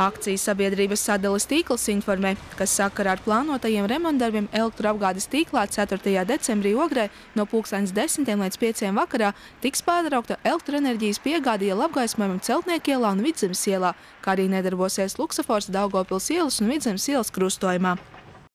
Akcijas sabiedrības sadales tīkls informē, ka sakarā ar plānotajiem remontdarbiem elektroapgādes tīklā 4. decembrī Ogrē no pulkstens 10 līdz 5 vakarā tiks pārtraukta elektroenerģijas piegāde iela apgaismojumam Celtnieku ielā un Vidzemes ielā, kā arī nedarbosies luksafors Daugavpils ielas un Vidzemes ielas krustojumā.